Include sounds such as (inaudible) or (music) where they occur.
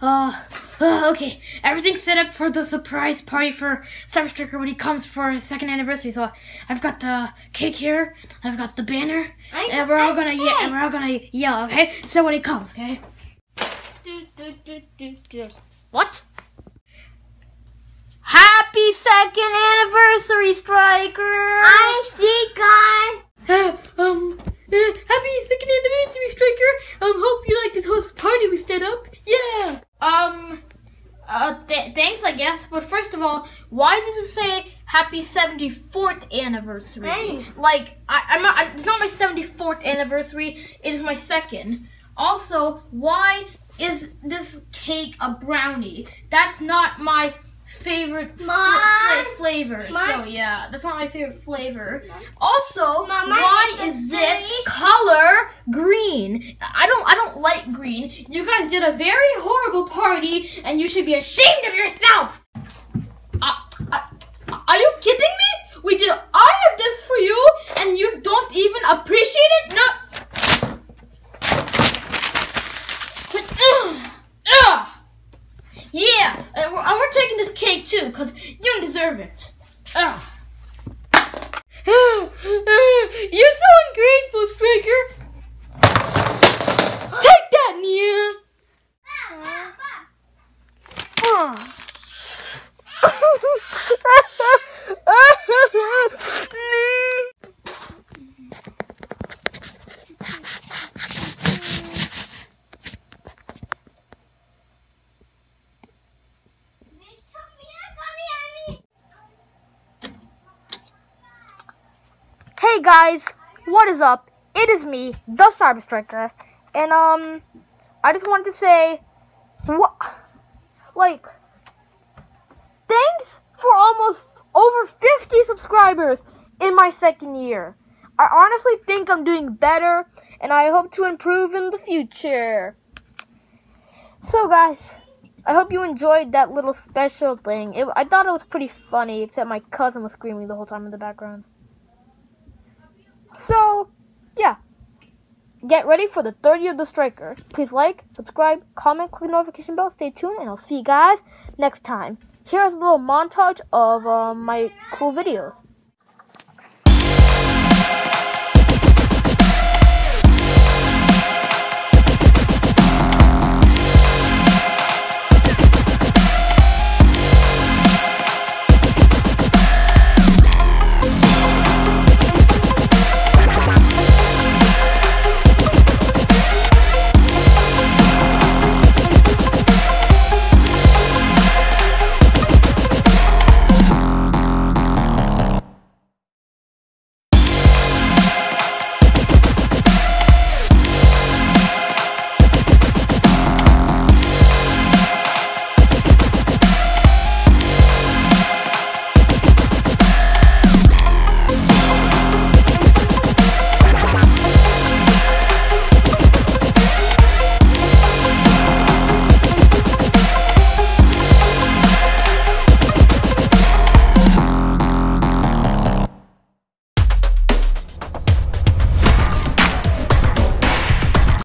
Uh, uh, okay. Everything's set up for the surprise party for Star Striker when he comes for his second anniversary. So I've got the cake here. I've got the banner, I- and we're all gonna can't. yell. And we're all gonna yell. Okay. So when he comes, okay. What? Happy second anniversary, Striker! I see God. Uh, (gasps) um, uh, happy second anniversary, Striker. Um, hope you like this whole party we set up. Yeah. Um, uh, th- thanks, I guess. But first of all, why did it say happy 74th anniversary? Hey. Like, I, I'm not, I, it's not my 74th anniversary, it is my second. Also, why is this cake a brownie? That's not my favorite fl- Mom. fla- flavor. So, yeah, that's not my favorite flavor. Also, Mama, why is this color green? I don't I don't like green. You guys did a very horrible party and you should be ashamed of yourselves. Uh, uh, are you kidding me? We did all of this for you and you don't even appreciate it? No. Yeah, and we're, and we're taking this cake too, because you deserve it. Ugh. (laughs) You're so ungrateful, Striker. Take that, Nia. (laughs) Hey guys, what is up? It is me, the Cyber Striker, and um, I just wanted to say, what, like, thanks for almost over 50 subscribers in my second year. I honestly think I'm doing better, and I hope to improve in the future. So, guys, I hope you enjoyed that little special thing. It, I thought it was pretty funny, except my cousin was screaming the whole time in the background. So. Get ready for the third year of the Striker. Please like, subscribe, comment, click the notification bell, stay tuned, and I'll see you guys next time. Here's a little montage of um, my cool videos.